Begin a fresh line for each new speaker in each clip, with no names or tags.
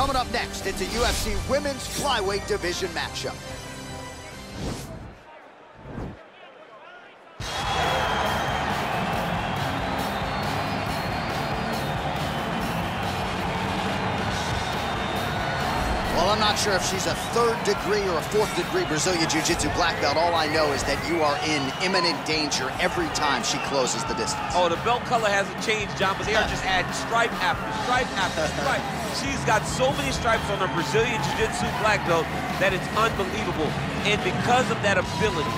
Coming up next, it's a UFC Women's Flyweight Division matchup. Well, I'm not sure if she's a third degree or a fourth degree Brazilian Jiu-Jitsu black belt. All I know is that you are in imminent danger every time she closes the distance.
Oh, the belt color hasn't changed, John, but they are just adding stripe after stripe after stripe. She's got so many stripes on her Brazilian Jiu-Jitsu black belt that it's unbelievable. And because of that ability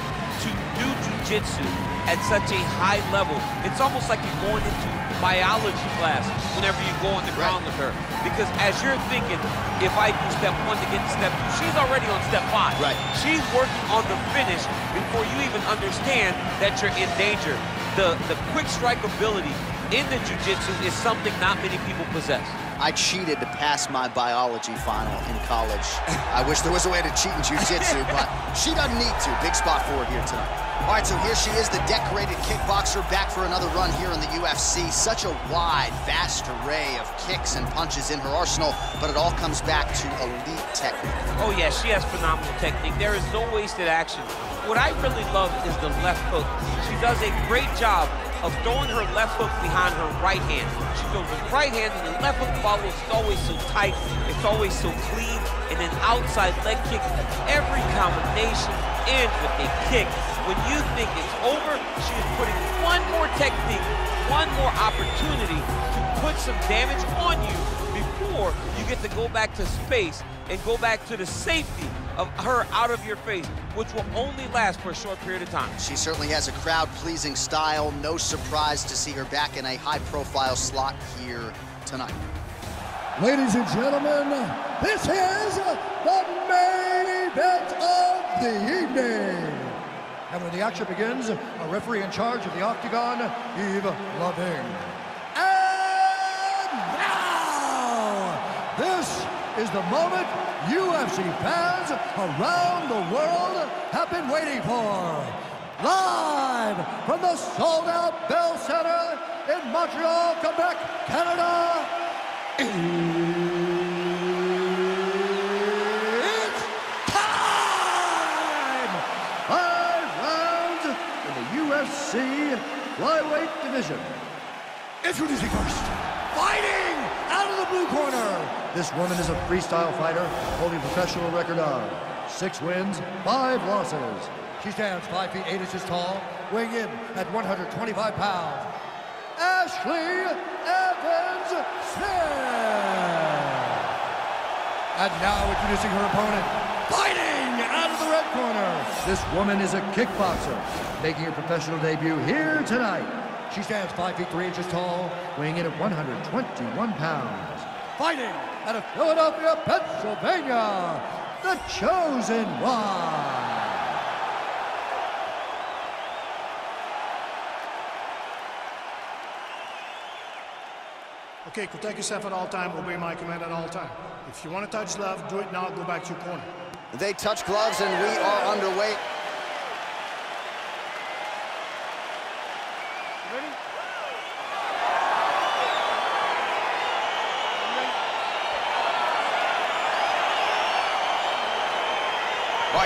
to at such a high level, it's almost like you're going into biology class whenever you go on the ground right. with her. Because as you're thinking, if I do step one to get to step two, she's already on step five.
Right.
She's working on the finish before you even understand that you're in danger. The, the quick strike ability in the jiu-jitsu is something not many people possess.
I cheated to pass my biology final in college. I wish there was a way to cheat in jiu-jitsu, but she doesn't need to. Big spot for her here tonight. All right, so here she is, the decorated kickboxer, back for another run here in the UFC. Such a wide, vast array of kicks and punches in her arsenal, but it all comes back to elite technique.
Oh, yeah, she has phenomenal technique. There is no wasted action. What I really love is the left hook. She does a great job of throwing her left hook behind her right hand. She throws the right hand and the left hook follows. It's always so tight. It's always so clean. And then outside leg kick. Every combination ends with a kick when you think it's over, she is putting one more technique, one more opportunity to put some damage on you before you get to go back to space and go back to the safety of her out of your face, which will only last for a short period of time.
She certainly has a crowd-pleasing style. No surprise to see her back in a high-profile slot here tonight.
Ladies and gentlemen, this is the main event of the evening. And when the action begins, a referee in charge of the Octagon, Yves Lavigne. And now, this is the moment UFC fans around the world have been waiting for. Live from the sold-out Bell Center in Montreal, Quebec, Canada. It's time! I round in the UFC flyweight division. Introducing first, fighting out of the blue corner. This woman is a freestyle fighter holding a professional record of six wins, five losses. She stands five feet eight inches tall, weighing in at 125 pounds. Ashlee Evans Smith. And now introducing her opponent, fighting out of the red corner. This woman is a kickboxer, making her professional debut here tonight. She stands 5 feet 3 inches tall, weighing in at 121 pounds. Fighting out of Philadelphia, Pennsylvania, the Chosen One.
Okay, protect yourself at all time, obey my command at all time. If you want to touch love, do it now, go back to your corner.
They touch gloves and we are underway. All right,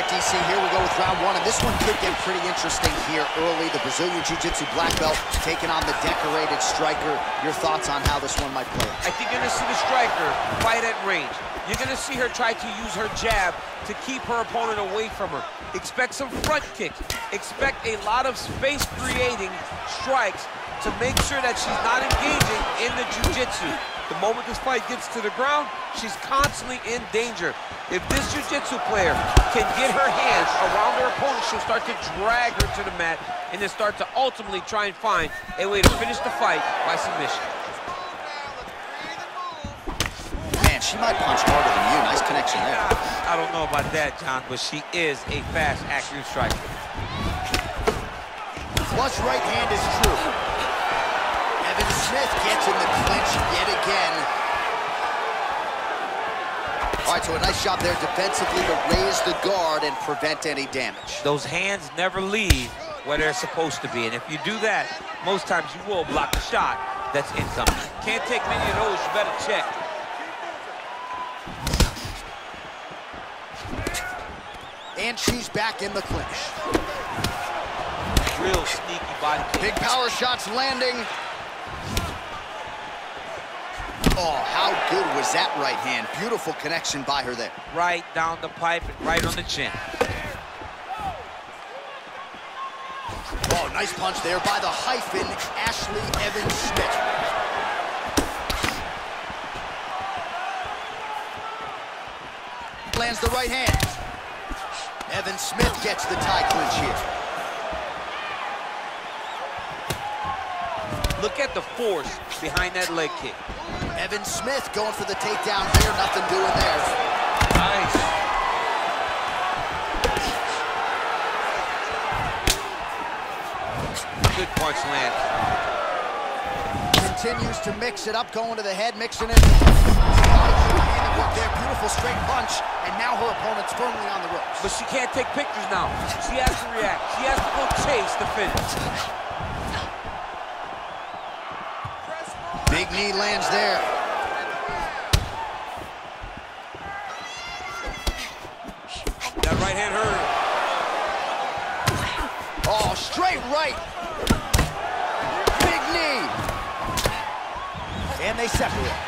DC, here we go with round one, and this one could get pretty interesting here early. The Brazilian Jiu-Jitsu black belt taking on the decorated striker. Your thoughts on how this one might play?
I think you're going to see the striker fight at range. You're going to see her try to use her jab to keep her opponent away from her. Expect some front kicks. Expect a lot of space-creating strikes to make sure that she's not engaging in the jiu-jitsu. The moment this fight gets to the ground, she's constantly in danger. If this jiu-jitsu player can get her hands around her opponent, she'll start to drag her to the mat and then start to ultimately try and find a way to finish the fight by submission.
Man, she might punch harder than you. Nice connection there.
I don't know about that, John, but she is a fast, accurate striker.
Flush right hand is true. Smith gets in the clinch yet again. All right, so a nice job there defensively to raise the guard and prevent any damage.
Those hands never leave where they're supposed to be, and if you do that, most times you will block the shot that's incoming. Can't take many of those, you better check.
And she's back in the clinch.
Real sneaky body. Kick.
Big power shots landing. Oh, how good was that right hand? Beautiful connection by her there.
Right down the pipe and right on the chin.
Oh, nice punch there by the hyphen, Ashlee Evans Smith. Lands the right hand. Evans Smith gets the tie clinch here.
Look at the force behind that leg kick.
Evans Smith going for the takedown here, nothing doing there.
Nice. Good punch land.
Continues to mix it up, going to the head, mixing it. Beautiful straight punch, and now her opponent's firmly on the ropes.
But she can't take pictures now. She has to react. She has to go chase the finish.
Big knee lands there.
That right hand hurt.
Oh, straight right. Big knee. And they separate.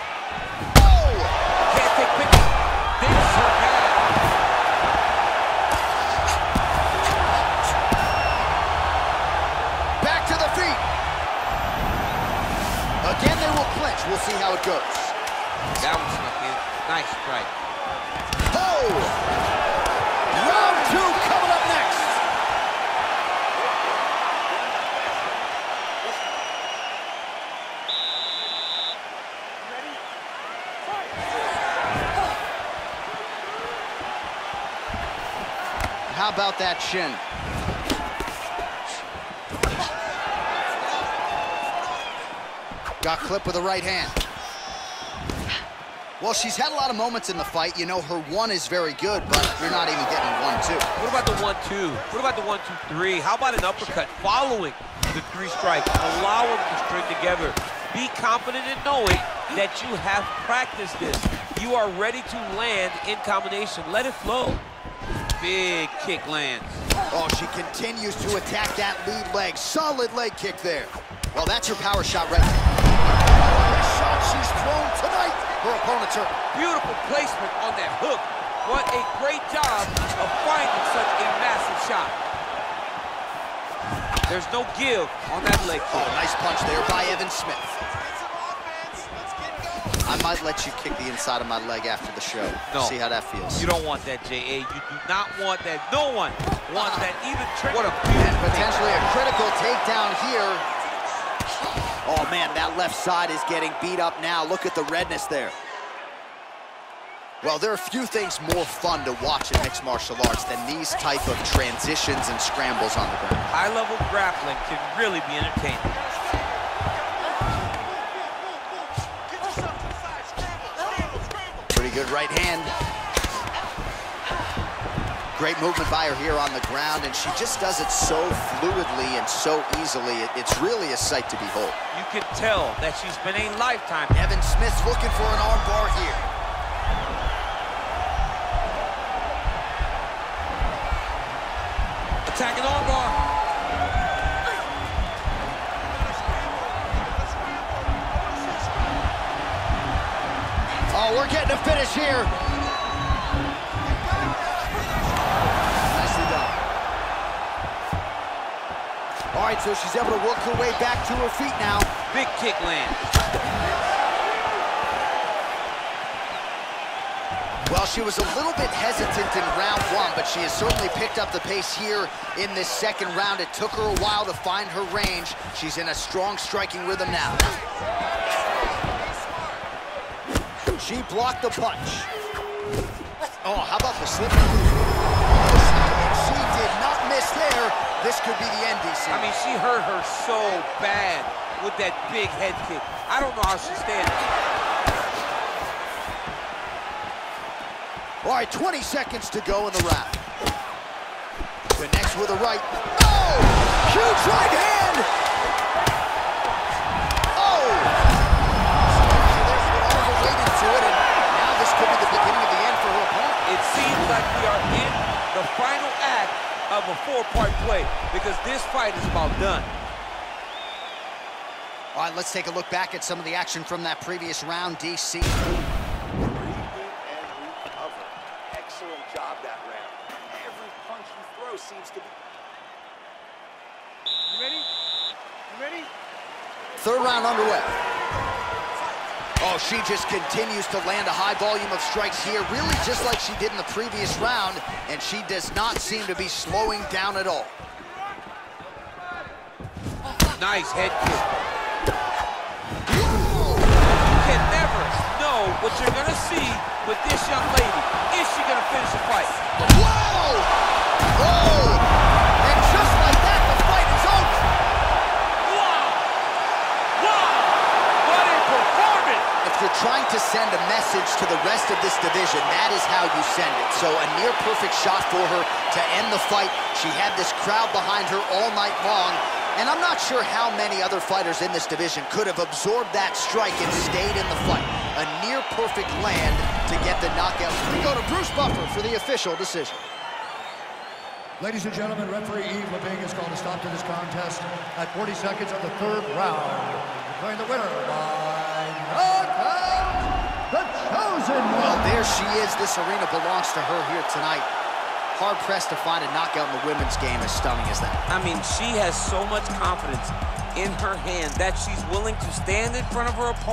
How about that shin? Got clipped with the right hand. Well, she's had a lot of moments in the fight. You know, her one is very good, but you're not even getting one, two.
What about the one, two? What about the one, two, three? How about an uppercut following the three strikes? Allow them to string together. Be confident in knowing that you have practiced this. You are ready to land in combination. Let it flow. Big kick lands.
Oh, she continues to attack that lead leg. Solid leg kick there. Well, that's her power shot right there. Shot she's thrown tonight. Her opponent's hurt.
Beautiful placement on that hook. What a great job of finding such a massive shot. There's no give on that leg
Oh,
kick.
nice punch there by Evans Smith. I might let you kick the inside of my leg after the show.
No.
See how that feels.
You don't want that, J.A. You do not want that. No one wants that. Even trick. What a
And potentially a critical takedown here. Oh man, that left side is getting beat up now. Look at the redness there. Well, there are a few things more fun to watch in mixed martial arts than these type of transitions and scrambles on the ground.
High-level grappling can really be entertaining.
Pretty good right hand. Great movement by her here on the ground, and she just does it so fluidly and so easily. It- It's really a sight to behold.
You can tell that she's been a lifetime.
Evans Smith's looking for an armbar here.
Attacking.
Oh, we're getting a finish here. Nicely done. All right, so she's able to work her way back to her feet now.
Big kick land.
Well, she was a little bit hesitant in round one, but she has certainly picked up the pace here in this second round. It took her a while to find her range. She's in a strong striking rhythm now. She blocked the punch. Oh, how about the slip? She did not miss there. This could be the end, DC.
I mean, she hurt her so bad with that big head kick. I don't know how she's standing.
All right, 20 seconds to go in the round. Connects with a right.
Four-part play because this fight is about done.
All right, let's take a look back at some of the action from that previous round, DC.
Excellent job that round. Every punch you throw seems to be...
You ready? You ready?
Third round underway. Oh, she just continues to land a high volume of strikes here, really just like she did in the previous round, and she does not seem to be slowing down at all.
Nice head kick. You can never know what you're going to see with this young lady. Is she going to finish the fight?
Whoa! Oh! You're trying to send a message to the rest of this division, that is how you send it. So a near-perfect shot for her to end the fight. She had this crowd behind her all night long, and I'm not sure how many other fighters in this division could have absorbed that strike and stayed in the fight. A near-perfect land to get the knockout. We go to Bruce Buffer for the official decision.
Ladies and gentlemen, referee Yves Lavigne has called a stop to this contest at 40 seconds of the third round. Declaring the winner by knockout, the chosen
Well, there she is. This arena belongs to her here tonight. Hard-pressed to find a knockout in the women's game as stunning as that.
I mean, she has so much confidence in her hand that she's willing to stand in front of her opponent